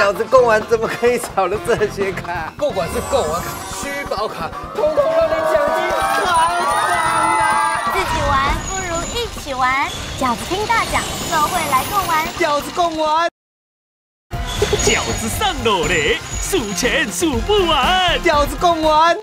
饺子贡丸怎么可以少了这些卡？不管是贡丸卡、虚宝卡，统统让你奖金狂涨啊！自己玩不如一起玩，饺子拼大奖，社会来贡丸，饺子贡丸。饺子上楼嘞，数钱数不完，饺子贡丸。